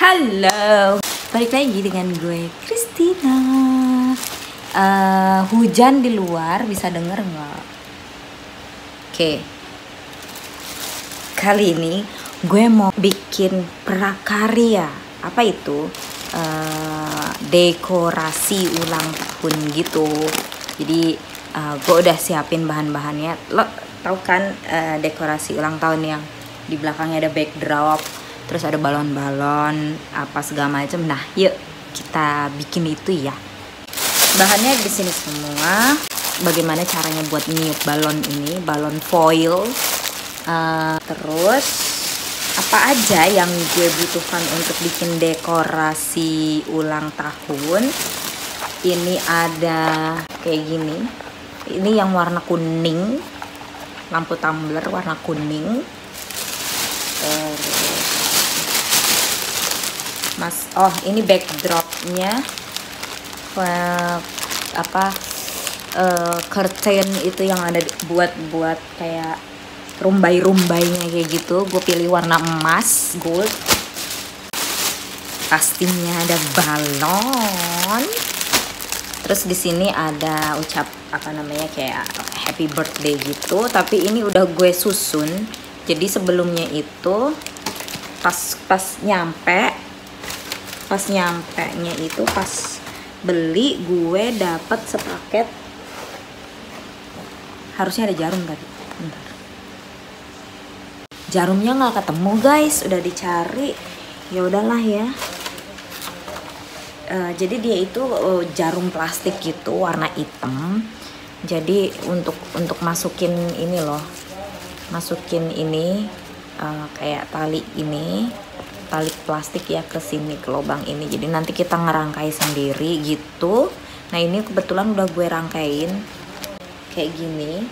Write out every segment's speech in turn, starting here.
Halo, balik lagi dengan gue Christina. Eh, hujan di luar bisa denger nggak? Oke, kali ini gue mau bikin prakarya. Apa itu? Eh, dekorasi ulang tahun gitu. Jadi eh, gue udah siapin bahan-bahannya. Lo tau kan eh, dekorasi ulang tahun yang di belakangnya ada backdrop terus ada balon-balon apa segala macam nah yuk kita bikin itu ya. Bahannya di sini semua. Bagaimana caranya buat niup balon ini? Balon foil. Uh, terus apa aja yang gue butuhkan untuk bikin dekorasi ulang tahun? Ini ada kayak gini. Ini yang warna kuning. Lampu tumbler warna kuning mas. Oh ini backdropnya. Apa eh, curtain itu yang ada buat buat kayak rumbai-rumbainya kayak gitu. Gue pilih warna emas gold. Pastinya ada balon. Terus di sini ada ucap apa namanya kayak happy birthday gitu. Tapi ini udah gue susun. Jadi sebelumnya itu pas pas nyampe pas nyampe nya itu pas beli gue dapat sepaket. Harusnya ada jarum tadi. Bentar. Jarumnya nggak ketemu guys. Udah dicari. Ya udahlah ya. Eh, jadi dia itu eh, jarum plastik gitu warna hitam. Jadi untuk untuk masukin ini loh. Masukin ini eh, kayak tali ini tali plastik ya ke sini ke lubang ini. Jadi nanti kita ngerangkai sendiri gitu. Nah ini kebetulan udah gue rangkain kayak gini.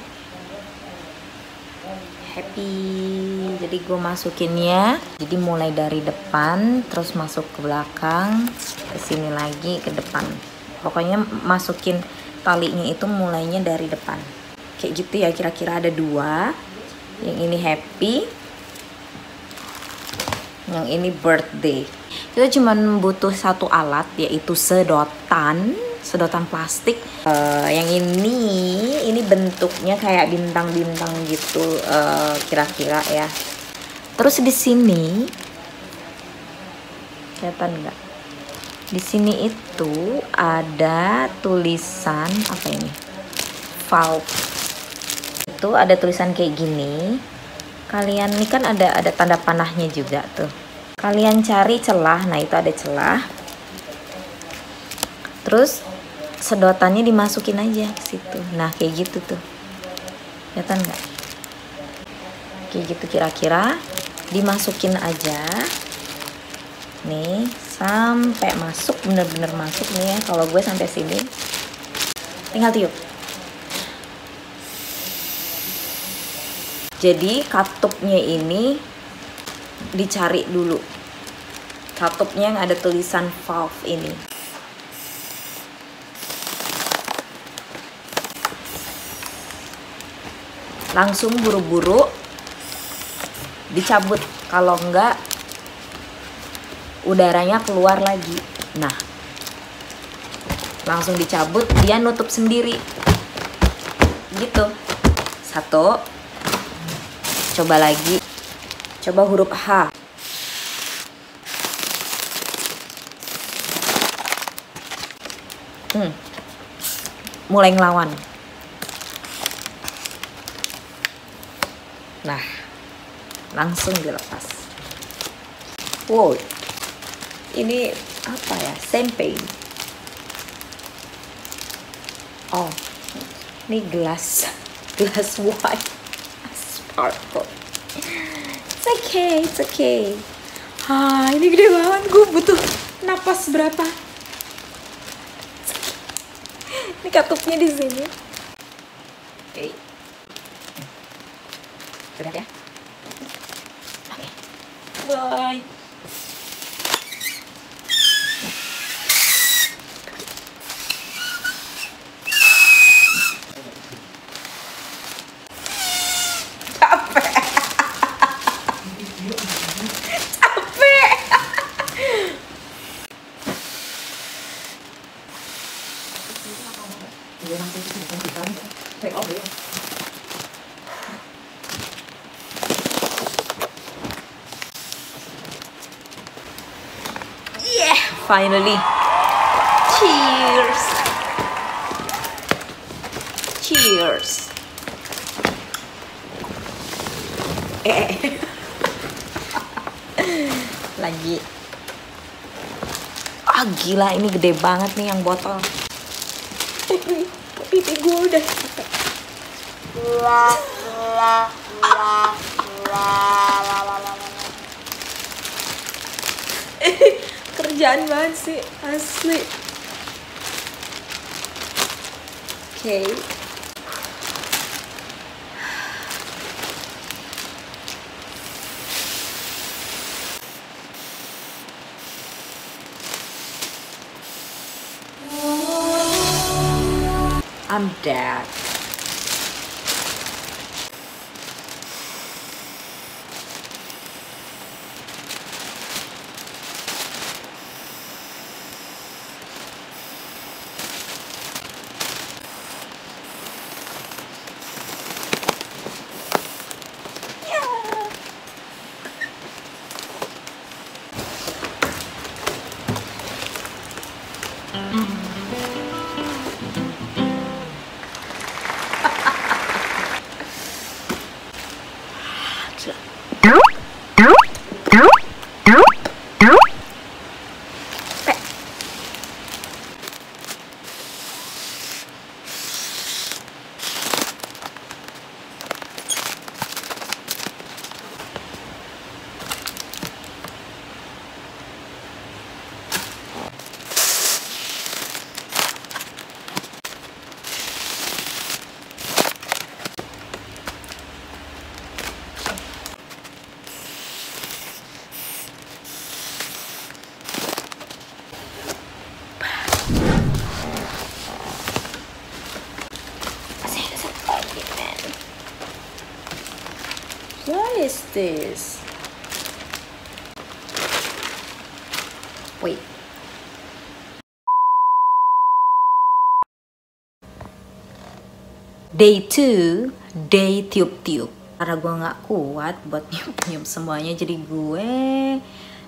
Happy. Jadi gue masukinnya. Jadi mulai dari depan terus masuk ke belakang ke sini lagi ke depan. Pokoknya masukin talinya itu mulainya dari depan. Kayak gitu ya kira-kira ada dua. Yang ini happy yang ini birthday. Kita cuma butuh satu alat yaitu sedotan sedotan plastik. Eh, yang ini ini bentuknya kayak bintang-bintang gitu eh, kira-kira ya. Terus di sini kelihatan nggak? Di sini itu ada tulisan apa ini? Valve itu ada tulisan kayak gini kalian ini kan ada ada tanda panahnya juga tuh. Kalian cari celah nah itu ada celah. Terus sedotannya dimasukin aja ke situ. Nah kayak gitu tuh. Kelihatan nggak? Kayak gitu kira-kira. Dimasukin aja. Nih sampai masuk bener-bener masuk nih ya. Kalau gue sampai sini. Tinggal tiup jadi katupnya ini dicari dulu. Katupnya yang ada tulisan valve ini. Langsung buru-buru dicabut. Kalau enggak udaranya keluar lagi. Nah langsung dicabut dia nutup sendiri. Gitu. Satu coba lagi coba huruf H hmm. mulai ngelawan Nah, langsung dilepas. Wow, ini apa ya? Champagne. Oh, ini gelas, gelas wine, sparkle. It's okay, it's okay. Ah, ini gede banget. Gue butuh napas berapa? Okay. Ini katupnya di sini. Oke. Udah ya? Oke. Bye. Yeah, finally. Cheers. Cheers. Eh. eh, eh. Lagi. Ah gila ini gede banget nih yang botol. Pipi gue udah. Kerjaan banget sih asli. Oke. Okay. I'm Dad. What is this? Wait. Day 2, day tiup-tiup. Karena gue nggak kuat buat nyium-nyium semuanya, jadi gue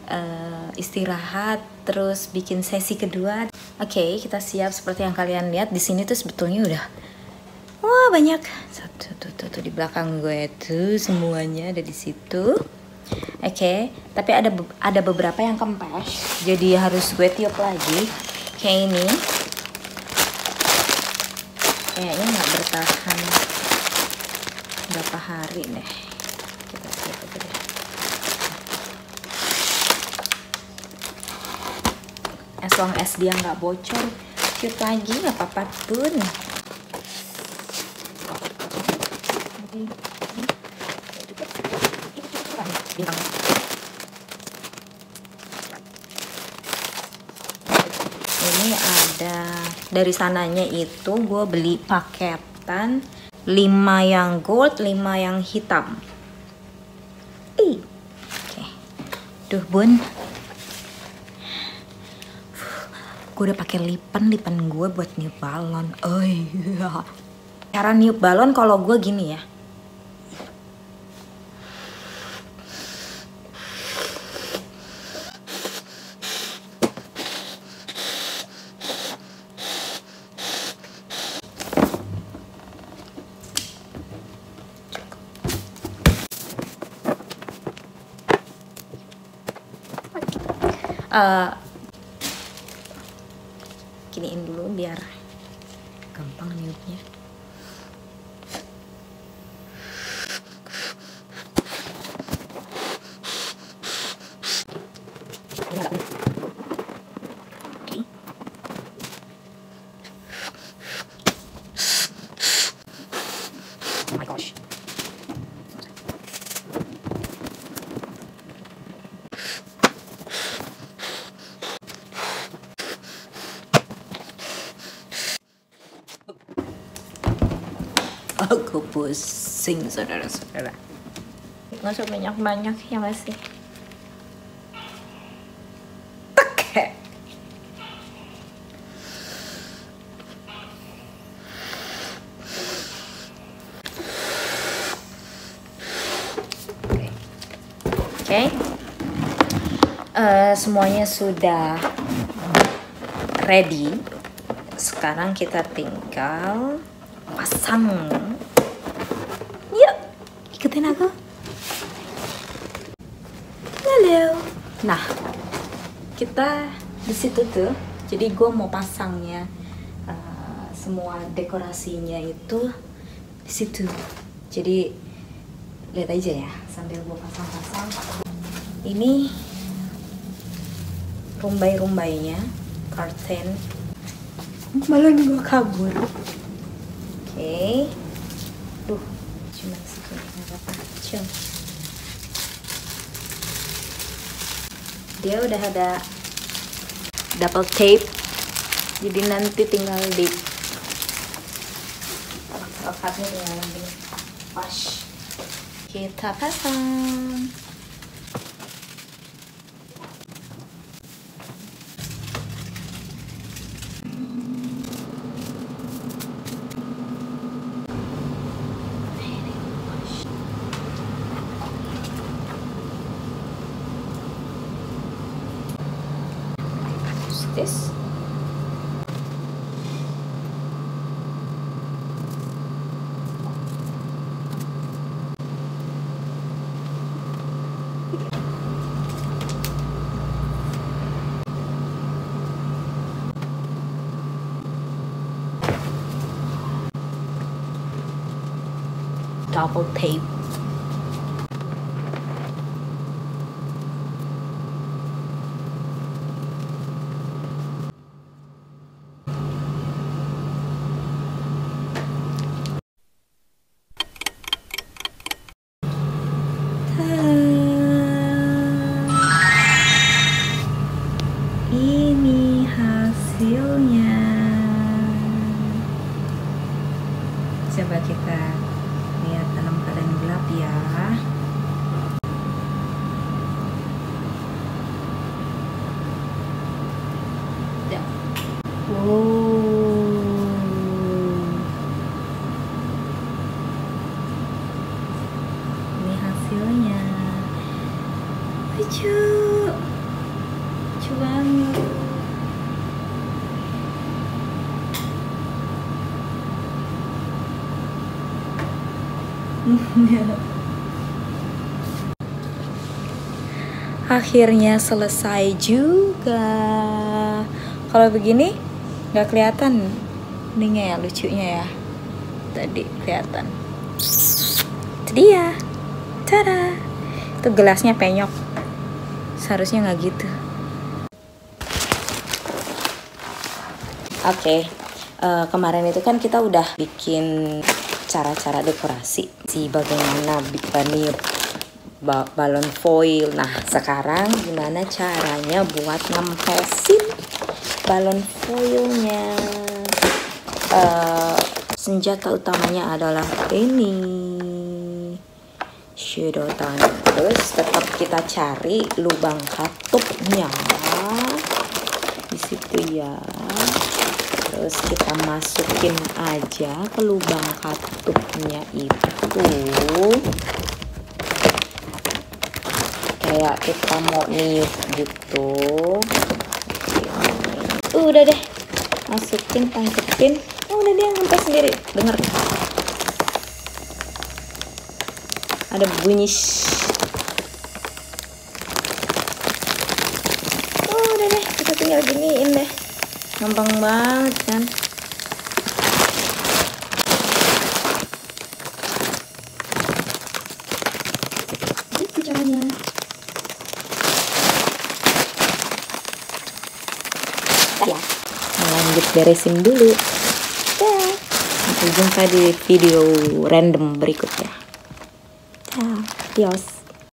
uh, istirahat terus bikin sesi kedua. Oke, okay, kita siap seperti yang kalian lihat di sini tuh sebetulnya udah banyak satu tuh, tuh, tuh di belakang gue tuh semuanya ada di situ. Oke, okay, tapi ada ada beberapa yang kempes, jadi harus gue tiup lagi. Kayak ini, kayaknya nggak bertahan berapa hari deh. Kita tiup aja long as dia nggak bocor, tiup lagi nggak apa-apa pun. Ini ada dari sananya itu gue beli paketan 5 yang gold 5 yang hitam. Ih. oke. Duh bun. Gue udah pakai lipan lipan gue buat niup balon. Oh iya. Cara niup balon kalau gue gini ya uh, giniin dulu biar gampang niupnya Aku pusing saudara-saudara. Nggak usah banyak-banyak ya masih. Oke. Oke. uh, semuanya sudah ready sekarang kita tinggal pasang yuk ikutin aku halo nah kita di situ tuh jadi gue mau pasangnya uh, semua dekorasinya itu di situ. Jadi lihat aja ya sambil gue pasang-pasang. Ini rumbai-rumbainya curtain malah gue kabur. Oke. Okay. duh cuma segini apa-apa. Dia udah ada double tape. Jadi nanti tinggal di kita pasang this. Double tape. akhirnya selesai juga. Kalau begini nggak kelihatan ininya ya lucunya ya. Tadi kelihatan. Itu dia. Tada. Itu gelasnya penyok. Seharusnya nggak gitu. Oke. Okay. uh, kemarin itu kan kita udah bikin cara-cara dekorasi. Si bagaimana bani ba balon foil. Nah sekarang gimana caranya buat ngempesin balon foilnya? Uh, senjata utamanya adalah ini. Sedotan terus tetap kita cari lubang katupnya. Di situ ya terus kita masukin aja ke lubang katupnya itu. Kayak kita mau niup gitu. Udah deh. Masukin tangkepin. Oh, udah dia sampai sendiri. Denger ada bunyi oh udah deh. Kita tinggal giniin deh gampang banget kan? Ya. Lanjut beresin dulu. Ya. Sampai jumpa di video random berikutnya. Ya dios